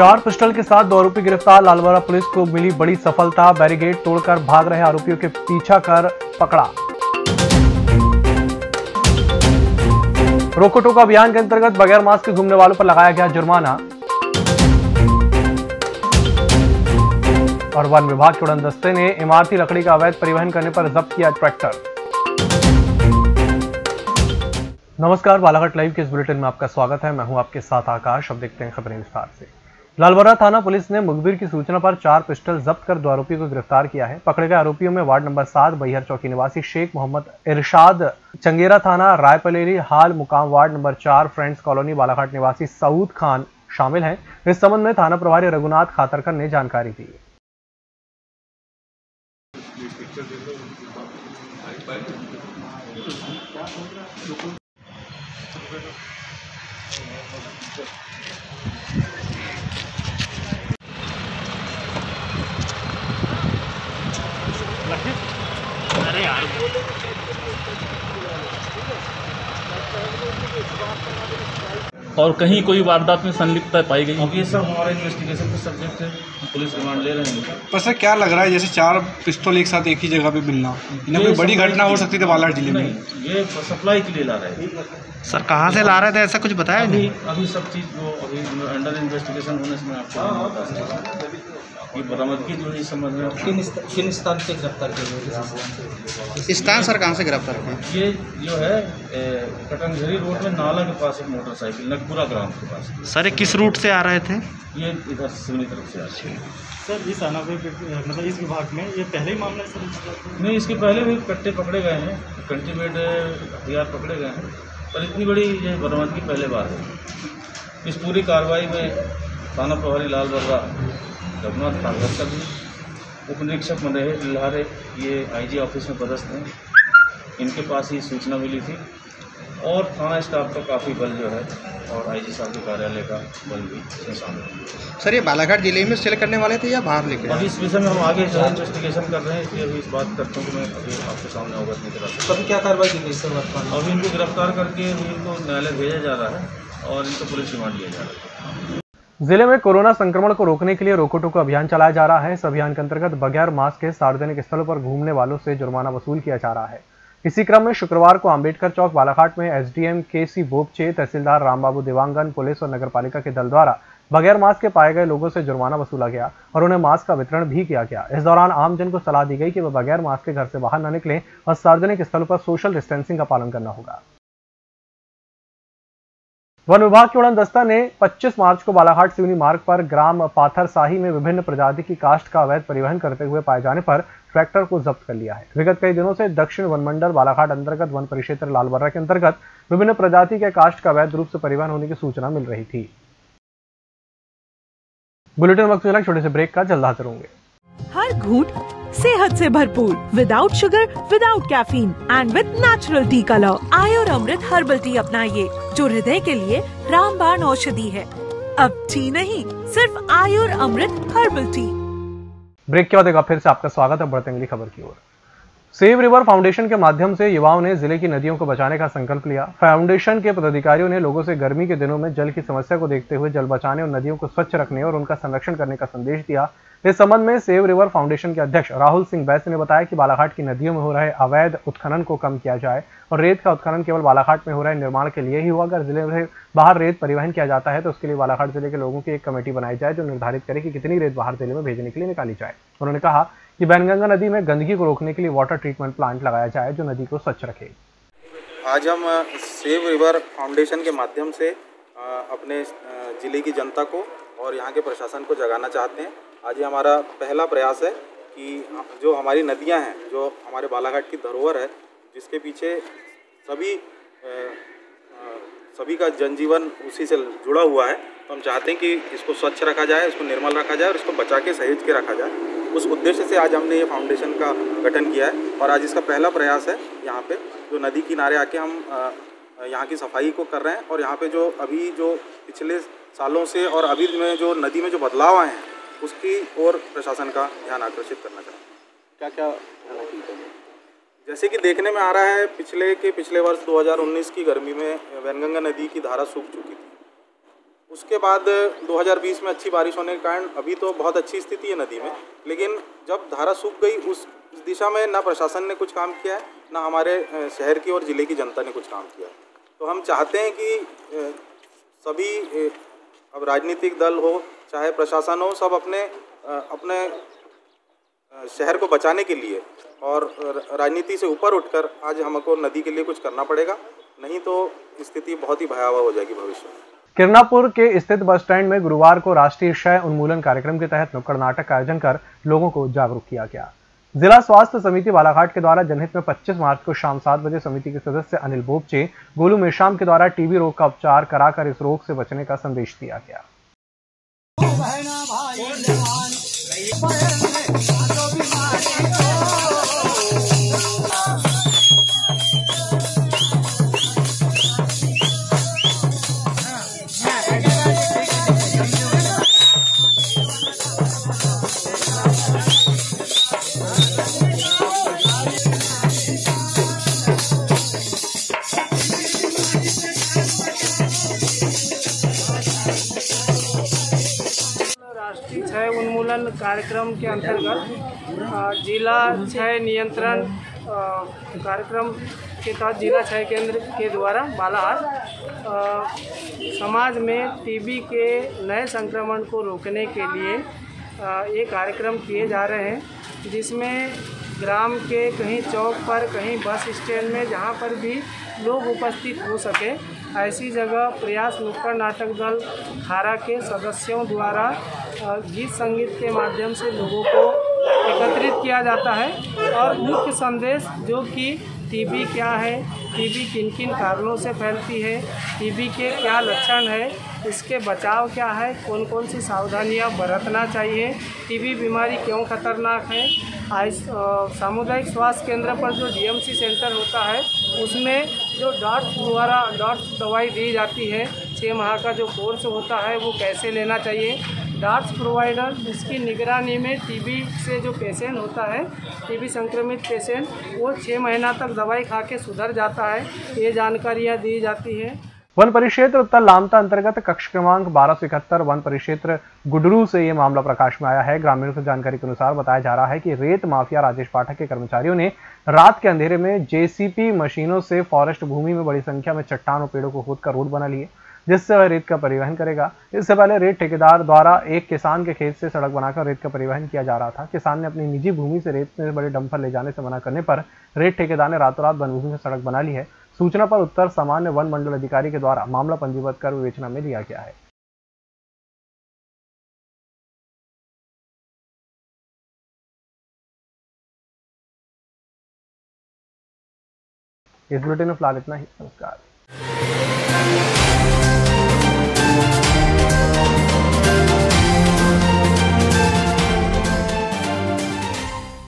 चार पिस्टल के साथ दो आरोपी गिरफ़्तार। लालवाड़ा पुलिस को मिली बड़ी सफलता। बैरिगेड तोड़कर भाग रहे आरोपियों के पीछा कर पकड़ा। रोको टोको अभियान के अंतर्गत बगैर मास्क के घूमने वालों पर लगाया गया जुर्माना। और वन विभाग के उड़न दस्ते ने इमारती लकड़ी का अवैध परिवहन करने पर जब्त किया ट्रैक्टर। नमस्कार, बालाघाट लाइव के इस बुलेटिन में आपका स्वागत है। मैं हूँ आपके साथ आकाश। अब देखते हैं खबरें विस्तार से। लालबरा थाना पुलिस ने मुखबिर की सूचना पर चार पिस्टल जब्त कर दो आरोपियों को गिरफ़्तार किया है। पकड़े गए आरोपियों में वार्ड नंबर सात बैहर चौकी निवासी शेख मोहम्मद इरशाद, चंगेरा थाना रायपलेरी हाल मुकाम वार्ड नंबर चार फ्रेंड्स कॉलोनी बालाघाट निवासी सऊद खान शामिल हैं। इस संबंध में थाना प्रभारी रघुनाथ खातरकर ने जानकारी दी। और कहीं कोई वारदात में संलिप्तता पाई गई? अब ये सब हमारे इन्वेस्टिगेशन के सब्जेक्ट है। पुलिस रिमांड ले रहे हैं। पर सर क्या लग रहा है जैसे चार पिस्तौल एक साथ एक ही जगह पे मिलना? इन्हें कोई बड़ी घटना हो सकती थी बालाघाट ज़िले में? ये सप्लाई के लिए ला रहे हैं। सर कहाँ से ला रहे थे? ऐसा कुछ बताया अभी अभी सब चीज़ जो अभी अंडर इन्वेस्टिगेशन होने से मैं आपको नहीं ये बरामदगी जो है इस समझ में किन किन स्थान से गिरफ़्तार किए स्थान सर कहाँ से गिरफ़्तार हुए ये जो है कटनझरी रोड में नाला के पास एक मोटरसाइकिल नगपुरा ग्राम के पास। सर ये किस रूट से आ रहे थे? ये इधर सिवनी तरफ़ से आ रही है सर इस अनावे मतलब इस विभाग में ये पहले ही मामला है सर? नहीं इसके पहले भी कट्टे पकड़े गए हैं कंटीमेड हथियार पकड़े गए हैं पर इतनी बड़ी ये बरामदगी पहले बार है इस पूरी कार्रवाई में थाना प्रभारी लाल बर्रा रघुनाथ खागरकर जी उप निरीक्षक मनोहर लिल्हारे ये आईजी ऑफ़िस में पदस्थ हैं। इनके पास ही सूचना मिली थी और थाना स्टाफ का काफ़ी बल जो है और आईजी साहब के कार्यालय का बल भी इसमें शामिल है। सर ये बालाघाट ज़िले में सेल करने वाले थे या बाहर लेके अभी इस विषय में हम आगे जो इन्वेस्टिगेशन कर रहे हैं इसलिए अभी इस बात करता हूँ कि मैं अभी आपके सामने अवगत नहीं करा सकता कभी क्या कार्रवाई की गई सर वर्तमान? अभी इनको गिरफ़्तार करके अभी इनको न्यायालय भेजा जा रहा है और इनको पुलिस रिमांड लिया जा रहा है। ज़िले में कोरोना संक्रमण को रोकने के लिए रोको टोको अभियान चलाया जा रहा है। इस अभियान के अंतर्गत बगैर मास्क के सार्वजनिक स्थलों पर घूमने वालों से जुर्माना वसूल किया जा रहा है। इसी क्रम में शुक्रवार को अंबेडकर चौक, बालाघाट में एसडीएम के सी बोपचे तहसीलदार रामबाबू देवांगन, पुलिस और नगरपालिका के दल द्वारा बगैर मास्क के पाए गए लोगों से जुर्माना वसूला गया और उन्हें मास्क का वितरण भी किया गया। इस दौरान आमजन को सलाह दी गई कि वह बगैर मास्क के घर से बाहर न निकलें और सार्वजनिक स्थलों पर सोशल डिस्टेंसिंग का पालन करना होगा। वन विभाग के उड़न दस्ता ने 25 मार्च को बालाघाट सिवनी मार्ग पर ग्राम पाथर साही में विभिन्न प्रजाति की काष्ठ का अवैध परिवहन करते हुए पाए जाने पर ट्रैक्टर को जब्त कर लिया है। विगत कई दिनों से दक्षिण वन मंडल, बालाघाट अंतर्गत वन परिक्षेत्र, लालबर्रा के अंतर्गत विभिन्न प्रजाति के काष्ठ का अवैध रूप से परिवहन होने की सूचना मिल रही थी। बुलेटिन वक्त छोटे से ब्रेक का जल्द हाजिर होंगे। हर घूंट सेहत से भरपूर without sugar without caffeine and with natural tea colour आय और अमृत हर्बल टी अपनाइए, जो हृदय के लिए रामबाण औषधि है। अब टी नहीं, सिर्फ़ आय और अमृत हर्बल टी। ब्रेक के बाद एक फिर से आपका स्वागत है, बढ़ते अगली खबर की ओर। सेव रिवर फाउंडेशन के माध्यम से युवाओं ने ज़िले की नदियों को बचाने का संकल्प लिया। फाउंडेशन के पदाधिकारियों ने लोगों से गर्मी के दिनों में जल की समस्या को देखते हुए जल बचाने और नदियों को स्वच्छ रखने और उनका संरक्षण करने का संदेश दिया। इस संबंध में सेव रिवर फाउंडेशन के अध्यक्ष राहुल सिंह बैस ने बताया कि बालाघाट की नदियों में हो रहे अवैध उत्खनन को कम किया जाए और रेत का उत्खनन केवल बालाघाट में हो रहे निर्माण के लिए ही हुआ। अगर ज़िले में बाहर रेत परिवहन किया जाता है तो उसके लिए बालाघाट ज़िले के लोगों की एक कमेटी बनाई जाए जो निर्धारित करे कि कितनी रेत बाहर ज़िले में भेजने के लिए निकाली जाए। उन्होंने कहा कि बैनगंगा नदी में गंदगी को रोकने के लिए वाटर ट्रीटमेंट प्लांट लगाया जाए जो नदी को स्वच्छ रखे। आज हम सेव रिवर फाउंडेशन के माध्यम से अपने ज़िले की जनता को और यहाँ के प्रशासन को जगाना चाहते हैं। आज ये हमारा पहला प्रयास है कि जो हमारी नदियाँ हैं, जो हमारे बालाघाट की धरोहर है, जिसके पीछे सभी सभी का जनजीवन उसी से जुड़ा हुआ है। तो हम चाहते हैं कि इसको स्वच्छ रखा जाए, इसको निर्मल रखा जाए और इसको बचा के सहेज के रखा जाए। उस उद्देश्य से आज हमने ये फाउंडेशन का गठन किया है और आज इसका पहला प्रयास है यहाँ पे जो नदी किनारे आके हम यहाँ की सफ़ाई को कर रहे हैं और यहाँ पे जो अभी जो पिछले सालों से और अभी में जो नदी में जो बदलाव आए हैं, उसकी ओर प्रशासन का ध्यान आकर्षित करना चाहते हैं। क्या क्या जैसे कि देखने में आ रहा है, पिछले के पिछले वर्ष 2019 की गर्मी में वैनगंगा नदी की धारा सूख चुकी थी। उसके बाद 2020 में अच्छी बारिश होने के कारण अभी तो बहुत अच्छी स्थिति है नदी में, लेकिन जब धारा सूख गई, उस दिशा में ना प्रशासन ने कुछ काम किया है, ना हमारे शहर की और ज़िले की जनता ने कुछ काम किया है। तो हम चाहते हैं कि सभी अब राजनीतिक दल हो, चाहे प्रशासन हो, सब अपने अपने शहर को बचाने के लिए और राजनीति से ऊपर उठकर आज हमको नदी के लिए कुछ करना पड़ेगा। नहीं तो स्थिति बहुत ही भयावह हो जाएगी भविष्य में। किरनापुर के स्थित बस स्टैंड में गुरुवार को राष्ट्रीय क्षय उन्मूलन कार्यक्रम के तहत नुक्कड़ नाटक का आयोजन कर लोगों को जागरूक किया गया। जिला स्वास्थ्य समिति बालाघाट के द्वारा जनहित में 25 मार्च को शाम सात बजे समिति के सदस्य अनिल बोपचे गोलू मेशाम के द्वारा टीबी रोग का उपचार कराकर इस रोग से बचने का संदेश दिया गया। उन्मूलन कार्यक्रम के अंतर्गत जिला क्षय नियंत्रण कार्यक्रम के तहत जिला क्षय केंद्र के द्वारा बालाहाट अ, समाज में टीबी के नए संक्रमण को रोकने के लिए ये कार्यक्रम किए जा रहे हैं जिसमें ग्राम के कहीं चौक पर कहीं बस स्टैंड में जहाँ पर भी लोग उपस्थित हो सके ऐसी जगह प्रयास नुक्कड़ नाटक दल खारा के सदस्यों द्वारा गीत संगीत के माध्यम से लोगों को एकत्रित किया जाता है। और मुख्य संदेश जो कि टीबी क्या है टीबी किन किन कारणों से फैलती है टीबी के क्या लक्षण है, इसके बचाव क्या है कौन कौन सी सावधानियाँ बरतना चाहिए टीबी बीमारी क्यों खतरनाक है सामुदायिक स्वास्थ्य केंद्र पर जो डीएमसी सेंटर होता है उसमें जो डॉट्स द्वारा डॉट्स दवाई दी जाती है छः माह का जो कोर्स होता है, वो कैसे लेना चाहिए? डार्ट्स प्रोवाइडर जिसकी निगरानी में टीबी से जो पेशेंट होता है टीबी संक्रमित पेशेंट वो छः महीना तक दवाई खा के सुधर जाता है, ये जानकारियाँ दी जाती हैं। वन परिक्षेत्र उत्तर लामता अंतर्गत कक्ष क्रमांक बारह सौ इकहत्तर वन परिक्षेत्र गुडरू से ये मामला प्रकाश में आया है। ग्रामीणों से जानकारी के अनुसार बताया जा रहा है कि रेत माफिया राजेश पाठक के कर्मचारियों ने रात के अंधेरे में जेसीपी मशीनों से फॉरेस्ट भूमि में बड़ी संख्या में चट्टान और पेड़ों को खोदकर रोड बना लिए, जिससे वह रेत का परिवहन करेगा। इससे पहले रेत ठेकेदार द्वारा एक किसान के खेत से सड़क बनाकर रेत का परिवहन किया जा रहा था। किसान ने अपनी निजी भूमि से रेत में बड़े डंपर ले जाने से मना करने पर रेत ठेकेदार ने रातों रात वन भूमि से सड़क बना ली है। सूचना पर उत्तर सामान्य वन मंडल अधिकारी के द्वारा मामला पंजीबद्ध कर विवेचना में लिया गया है। इस बुलेटिन में फ़िलहाल इतना ही। नमस्कार।